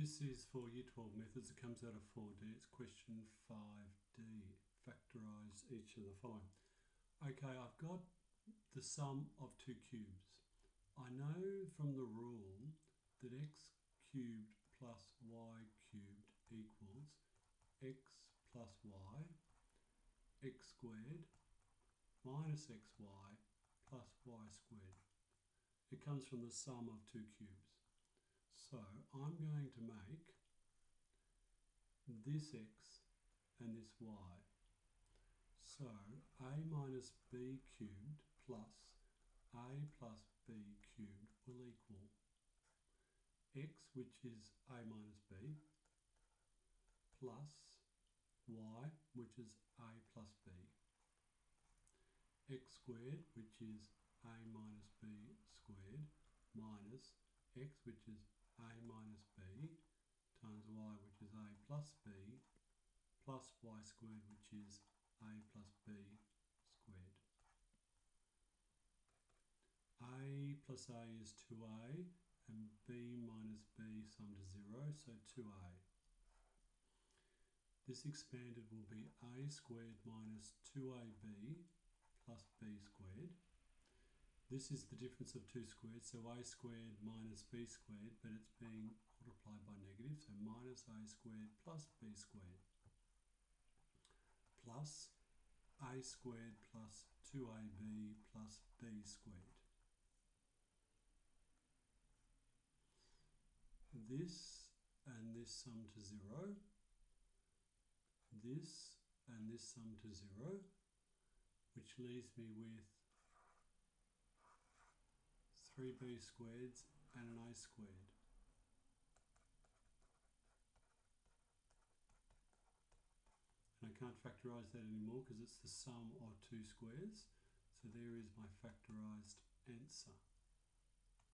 This is for Year 12 methods. It comes out of 4D. It's question 5D. Factorise each of the following. Okay, I've got the sum of two cubes. I know from the rule that x cubed plus y cubed equals x plus y, x squared minus xy plus y squared. It comes from the sum of two cubes. So I'm going to make this x and this y. So a minus b cubed plus a plus b cubed will equal x, which is a minus b, plus y, which is a plus b, x squared, which is a minus b squared, minus x, which is a minus b times y which is a plus b plus y squared which is a plus b squared. a plus a is 2a and b minus b sum to 0 so 2a. This expanded will be a squared minus 2ab plus b squared this is the difference of two squared, so a squared minus b squared, but it's being multiplied by negative, so minus a squared plus b squared plus a squared plus 2ab plus b squared. This and this sum to 0, this and this sum to 0, which leaves me with 3b squareds and an a squared. And I can't factorise that anymore because it's the sum of two squares. So there is my factorised answer.